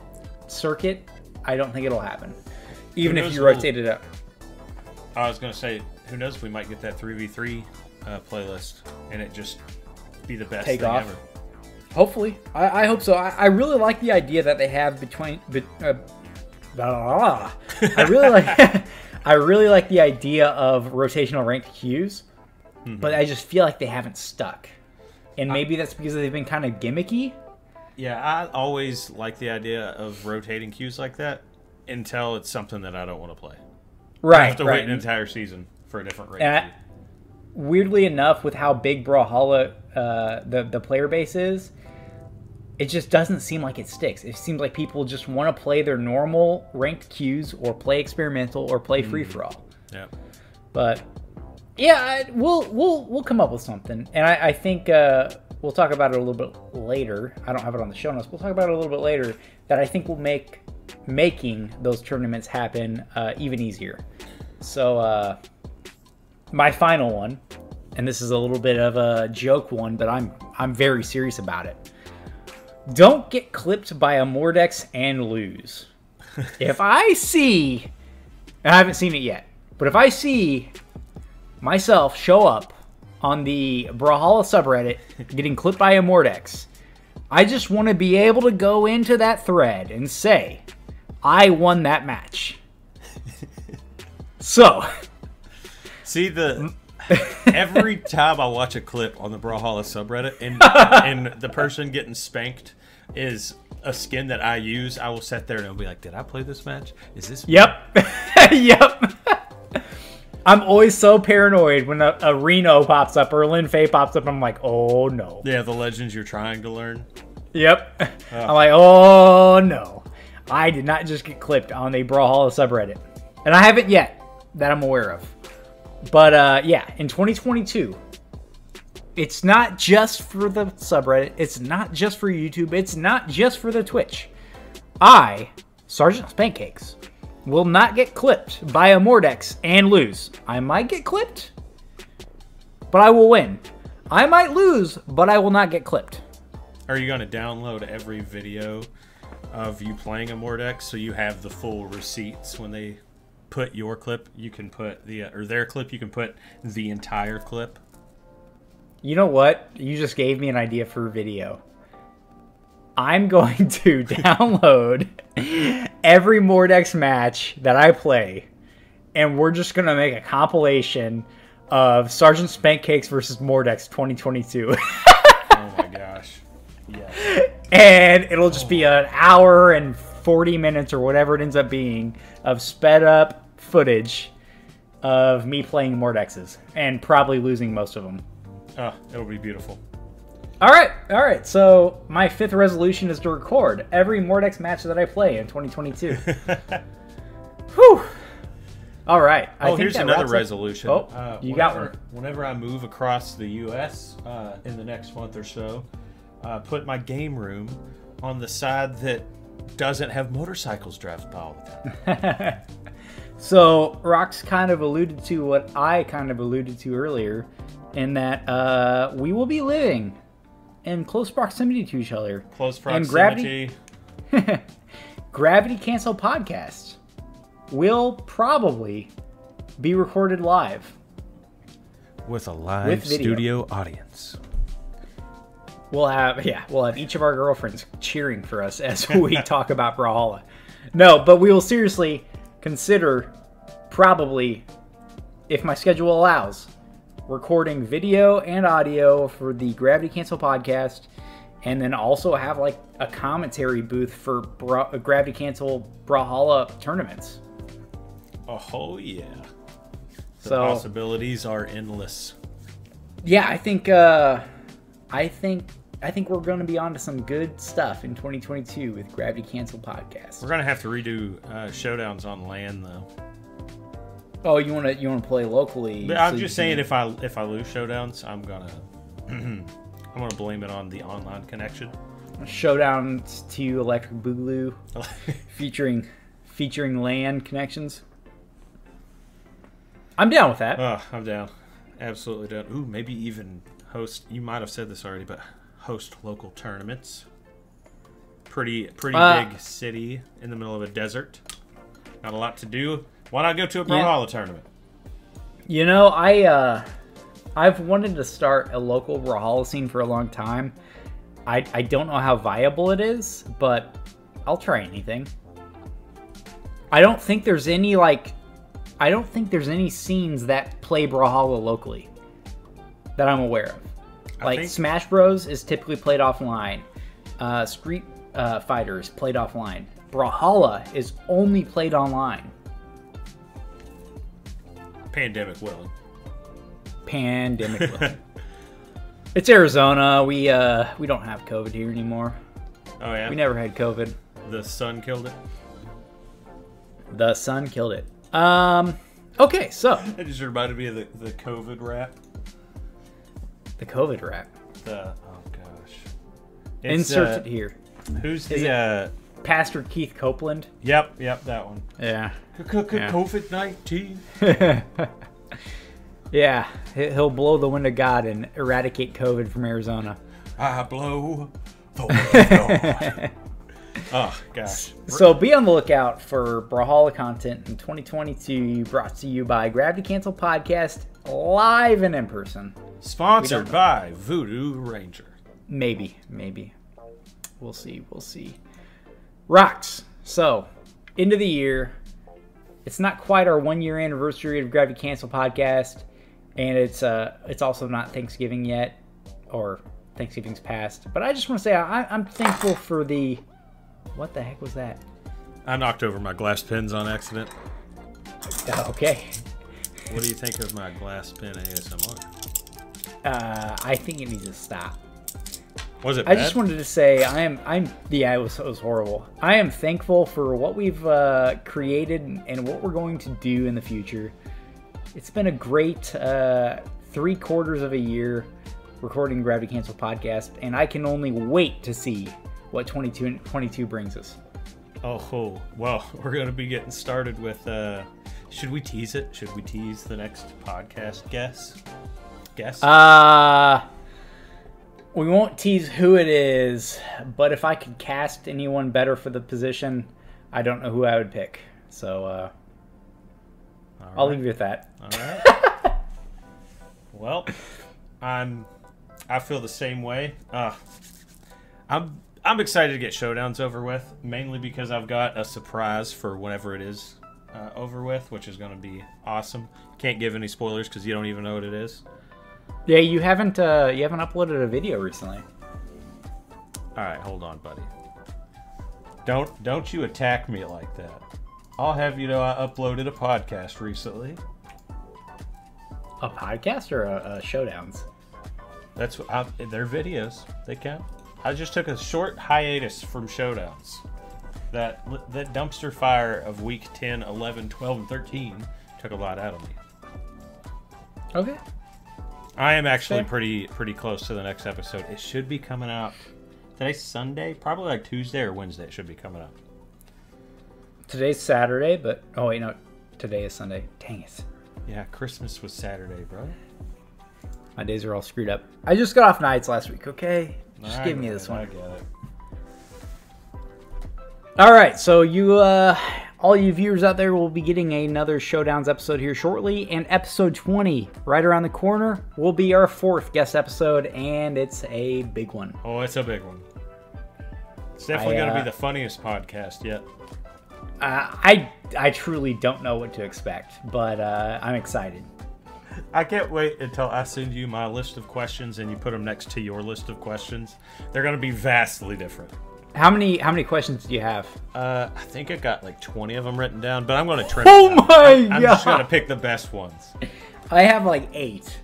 [SPEAKER 2] circuit, I don't think it'll happen. Even if you rotate it up.
[SPEAKER 1] I was gonna say, who knows? We might get that three v three uh, playlist, and it just be the best
[SPEAKER 2] Take
[SPEAKER 1] thing
[SPEAKER 2] off.
[SPEAKER 1] ever.
[SPEAKER 2] Hopefully, I, I hope so. I, I really like the idea that they have between. Be, uh, blah, blah. I really like. I really like the idea of rotational ranked queues,
[SPEAKER 1] Mm-hmm.
[SPEAKER 2] but I just feel like they haven't stuck, and maybe that's because they've been kind of gimmicky.
[SPEAKER 1] Yeah, I always like the idea of rotating queues like that until it's something that I don't want to play.
[SPEAKER 2] Right.
[SPEAKER 1] I have to
[SPEAKER 2] right.
[SPEAKER 1] wait an entire season for a different rate.
[SPEAKER 2] Weirdly enough, with how big Brawlhalla uh, the the player base is, it just doesn't seem like it sticks. It seems like people just want to play their normal ranked queues, or play experimental, or play free for all.
[SPEAKER 1] yeah.
[SPEAKER 2] But yeah, we'll we'll we'll come up with something, and I, I think uh, we'll talk about it a little bit later. I don't have it on the show notes. We'll talk about it a little bit later. That I think will make making those tournaments happen uh, even easier. So uh, my final one, and this is a little bit of a joke one, but I'm I'm very serious about it. Don't get clipped by a Mordex and lose. if I see, I haven't seen it yet, but if I see myself show up on the Brawlhalla subreddit getting clipped by a Mordex, I just want to be able to go into that thread and say, I won that match. so,
[SPEAKER 1] See the every time I watch a clip on the Brawlhalla subreddit and and the person getting spanked is a skin that I use, I will sit there and I'll be like, "Did I play this match? Is this?"
[SPEAKER 2] yep. yep. I'm always so paranoid when a, a Reno pops up or Lin Fei pops up. I'm like, oh no.
[SPEAKER 1] Yeah, the legends you're trying to learn.
[SPEAKER 2] Yep. I'm like, oh no. I did not just get clipped on the Brawlhalla subreddit. And I haven't yet that I'm aware of. But uh, yeah, in 2022, it's not just for the subreddit, it's not just for YouTube, it's not just for the Twitch. I, Sergeant Spankcakes, will not get clipped by a Mordex and lose. I might get clipped, but I will win. I might lose, but I will not get clipped.
[SPEAKER 1] Are you going to download every video of you playing a Mordex so you have the full receipts when they put your clip? You can put the uh, or their clip. You can put the entire clip.
[SPEAKER 2] You know what? You just gave me an idea for a video. I'm going to download every Mordex match that I play and we're just gonna make a compilation of Sergeant Spankcakes versus Mordex 2022.
[SPEAKER 1] Oh my gosh. Yeah.
[SPEAKER 2] and it'll just be oh. an hour and 40 minutes or whatever it ends up being of sped up footage of me playing Mordexes and probably losing most of them.
[SPEAKER 1] Oh, it'll be beautiful.
[SPEAKER 2] All right, all right. So my fifth resolution is to record every Mordex match that I play in 2022. Whew. All right. I
[SPEAKER 1] oh,
[SPEAKER 2] think
[SPEAKER 1] here's another
[SPEAKER 2] wraps up-
[SPEAKER 1] resolution.
[SPEAKER 2] Oh,
[SPEAKER 1] Uh,
[SPEAKER 2] you got
[SPEAKER 1] whenever-
[SPEAKER 2] one.
[SPEAKER 1] Whenever I move across the U.S. Uh, in the next month or so, uh, put my game room on the side that doesn't have motorcycles drive by all the time.
[SPEAKER 2] So Rox kind of alluded to what I kind of alluded to earlier, in that uh, we will be living in close proximity to each other.
[SPEAKER 1] Close
[SPEAKER 2] And
[SPEAKER 1] proximity.
[SPEAKER 2] gravity- Gravity Cancel podcast will probably be recorded live.
[SPEAKER 1] with a live
[SPEAKER 2] With
[SPEAKER 1] studio audience.
[SPEAKER 2] We'll have yeah, we'll have each of our girlfriends cheering for us as we talk about Brawlhalla. No, but we will seriously consider probably, if my schedule allows, recording video and audio for the Gravity Cancel podcast, and then also have like a commentary booth for Bra- Gravity Cancel Brawlhalla tournaments.
[SPEAKER 1] Oh yeah. The
[SPEAKER 2] So
[SPEAKER 1] possibilities are endless.
[SPEAKER 2] yeah, I think uh, I think I think we're going to be on to some good stuff in 2022 with Gravity Cancel podcast.
[SPEAKER 1] We're gonna have to redo uh, showdowns on land though.
[SPEAKER 2] Oh, you want to you want to play locally?
[SPEAKER 1] But I'm just saying,
[SPEAKER 2] can-
[SPEAKER 1] if I if I lose showdowns, I'm gonna I'm gonna blame it on the online connection.
[SPEAKER 2] showdowns to Electric Boogaloo featuring featuring land connections. I'm down with that.
[SPEAKER 1] oh, I'm down. Absolutely down. Ooh, maybe even host. You might have said this already, but host local tournaments. Pretty pretty
[SPEAKER 2] Uh,
[SPEAKER 1] big city in the middle of a desert. Not a lot to do. Why not go to a Brawlhalla tournament?
[SPEAKER 2] You know, I uh, I've wanted to start a local Brawlhalla scene for a long time. I I don't know how viable it is, but I'll try anything. I don't think there's any like I don't think there's any scenes that play Brawlhalla locally that I'm aware of.
[SPEAKER 1] I
[SPEAKER 2] Like
[SPEAKER 1] think-
[SPEAKER 2] Smash Bros is typically played offline. Uh, Street uh, Fighter is played offline. Brawlhalla is only played online.
[SPEAKER 1] Pandemic willing.
[SPEAKER 2] Pandemic. will. it's Arizona. We uh we don't have COVID here anymore.
[SPEAKER 1] Oh yeah.
[SPEAKER 2] We never had COVID.
[SPEAKER 1] the sun killed it.
[SPEAKER 2] The sun killed it. Um. Okay, so
[SPEAKER 1] It just reminded me of the, the COVID rap.
[SPEAKER 2] The COVID rap.
[SPEAKER 1] The oh gosh. It's,
[SPEAKER 2] Insert
[SPEAKER 1] uh,
[SPEAKER 2] it here.
[SPEAKER 1] Who's
[SPEAKER 2] Is
[SPEAKER 1] the? Uh,
[SPEAKER 2] Pastor Keith Copeland.
[SPEAKER 1] yep, yep, that one.
[SPEAKER 2] Yeah.
[SPEAKER 1] COVID nineteen.
[SPEAKER 2] yeah. he- He'll blow the wind of God and eradicate COVID from Arizona.
[SPEAKER 1] I blow the wind of God. oh gosh.
[SPEAKER 2] So be on the lookout for Brawlhalla content in 2022 brought to you by Gravity Cancel Podcast live and in person.
[SPEAKER 1] Sponsored by Voodoo Ranger.
[SPEAKER 2] Maybe, maybe. We'll see. We'll see. Rox. So, end of the year. It's not quite our one year anniversary of Gravity Cancel podcast, and it's uh it's also not Thanksgiving yet, or Thanksgiving's past. But I just want to say I, I'm thankful for the. What the heck was that?
[SPEAKER 1] I knocked over my glass pens on accident.
[SPEAKER 2] Uh, okay.
[SPEAKER 1] What do you think of my glass pen ASMR?
[SPEAKER 2] Uh, I think it needs to stop.
[SPEAKER 1] Was it
[SPEAKER 2] I just wanted to say I am I'm yeah it was it was horrible. I am thankful for what we've uh, created and what we're going to do in the future. It's been a great uh, three quarters of a year recording Gravity Cancel podcast, and I can only wait to see what 22 22 brings us.
[SPEAKER 1] Oh, cool. Well, we're going to be getting started with. uh Should we tease it? Should we tease the next podcast guess? Guess?
[SPEAKER 2] Uh we won't tease who it is, but if I could cast anyone better for the position, I don't know who I would pick. So uh,
[SPEAKER 1] All
[SPEAKER 2] I'll leave you with that.
[SPEAKER 1] All right. well, I'm. I feel the same way. Uh, I'm. I'm excited to get showdowns over with, mainly because I've got a surprise for whenever it is uh, over with, which is going to be awesome. Can't give any spoilers because you don't even know what it is.
[SPEAKER 2] Yeah, you haven't uh, you haven't uploaded a video recently.
[SPEAKER 1] All right, hold on, buddy. Don't don't you attack me like that. I'll have you know I uploaded a podcast recently.
[SPEAKER 2] A podcast or a, a showdowns?
[SPEAKER 1] That's what I, they're videos. They count. I just took a short hiatus from showdowns. That that dumpster fire of week 10, 11, 12, and 13 took a lot out of me.
[SPEAKER 2] Okay.
[SPEAKER 1] I am actually
[SPEAKER 2] Fair.
[SPEAKER 1] pretty pretty close to the next episode. It should be coming out today's Sunday, probably like Tuesday or Wednesday. It should be coming out.
[SPEAKER 2] Today's Saturday, but oh wait, no, today is Sunday. Dang it,
[SPEAKER 1] Yeah, Christmas was Saturday, bro.
[SPEAKER 2] my days are all screwed up. I just got off nights last week. Okay, just
[SPEAKER 1] I
[SPEAKER 2] give me this
[SPEAKER 1] it, I
[SPEAKER 2] one.
[SPEAKER 1] get it.
[SPEAKER 2] All right, so you, uh, all you viewers out there, will be getting another Showdowns episode here shortly, and episode 20 right around the corner will be our fourth guest episode, and it's a big one.
[SPEAKER 1] Oh, it's a big one. It's definitely
[SPEAKER 2] I,
[SPEAKER 1] going to
[SPEAKER 2] uh,
[SPEAKER 1] be the funniest podcast yet.
[SPEAKER 2] Uh, I I truly don't know what to expect, but uh, I'm excited.
[SPEAKER 1] I can't wait until I send you my list of questions and you put them next to your list of questions. They're going to be vastly different.
[SPEAKER 2] How many how many questions do you have?
[SPEAKER 1] Uh, I think I got like 20 of them written down, but I'm going to trim
[SPEAKER 2] Oh
[SPEAKER 1] it
[SPEAKER 2] my
[SPEAKER 1] I'm, I'm just
[SPEAKER 2] God.
[SPEAKER 1] going to pick the best ones.
[SPEAKER 2] I have like eight.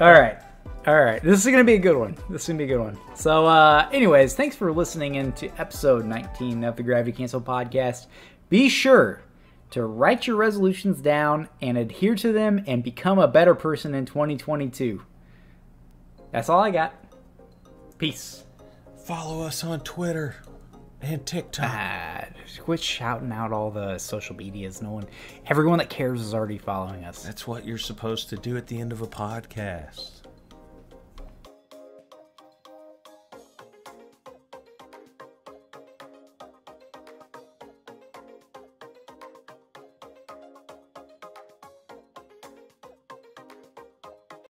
[SPEAKER 2] All right. All right. This is going to be a good one. This is going to be a good one. So, uh, anyways, thanks for listening in to episode 19 of the Gravity Cancel podcast. Be sure to write your resolutions down and adhere to them and become a better person in 2022. That's all I got. Peace.
[SPEAKER 1] Follow us on Twitter and TikTok.
[SPEAKER 2] Ah, quit shouting out all the social medias. No one, everyone that cares is already following us.
[SPEAKER 1] That's what you're supposed to do at the end of a podcast.